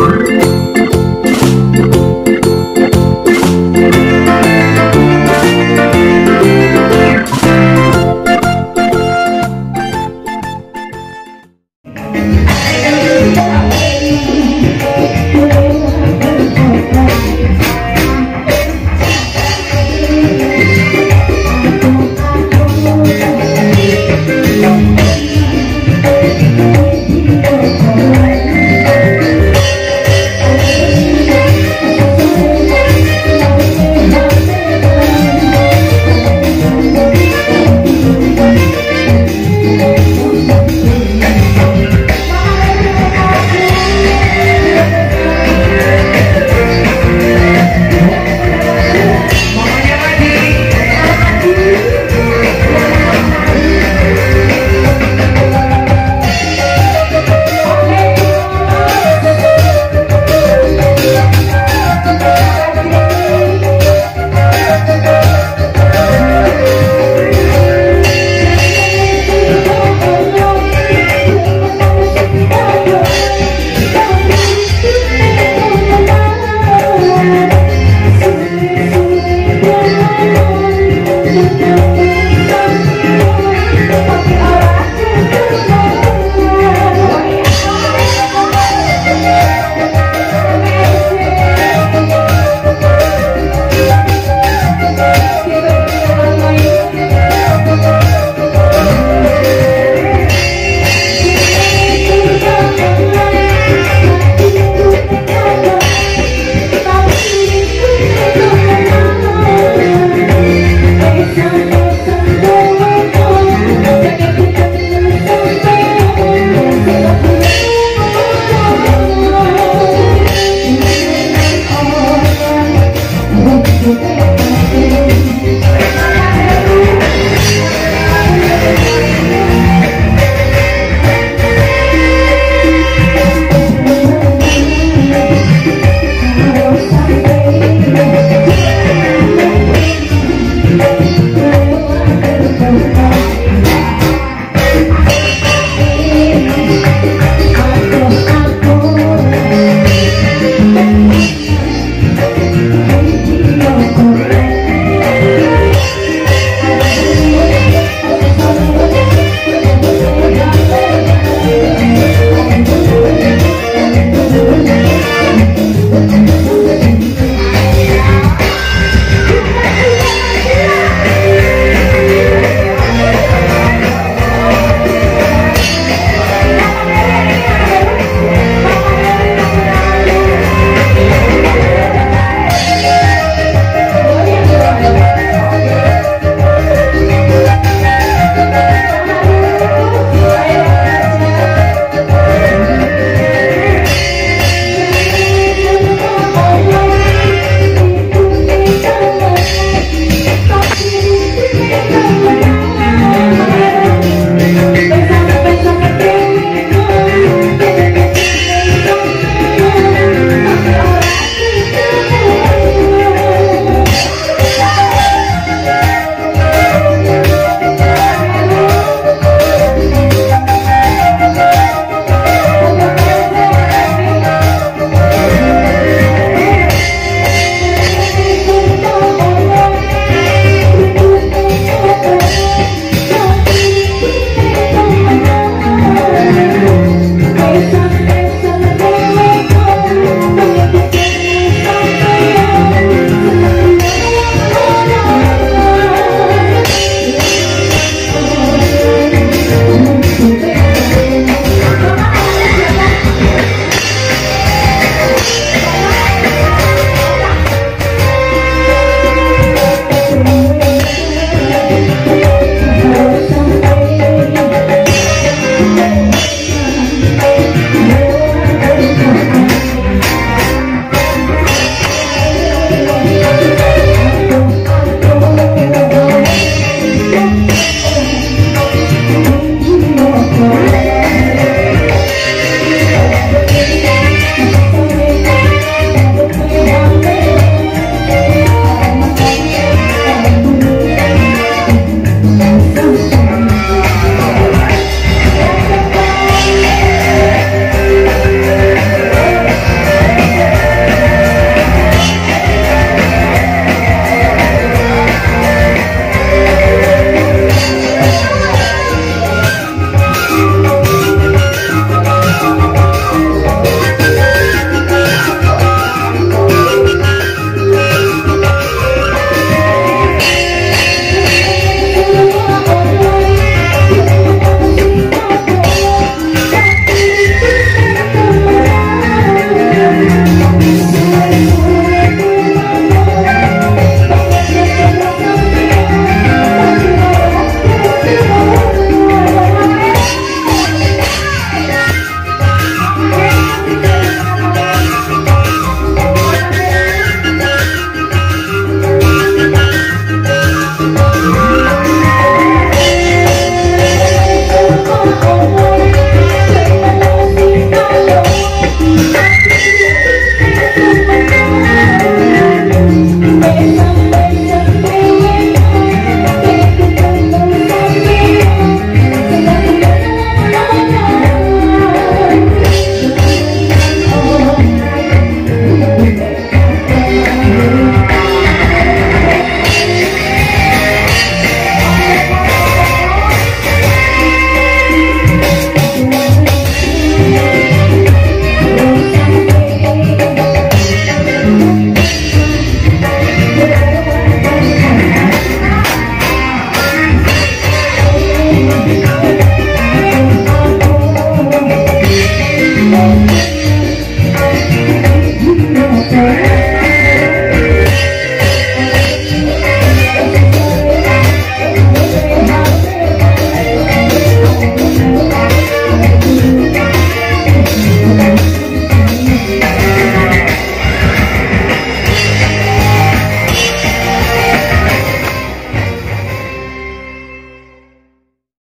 Thank you. you.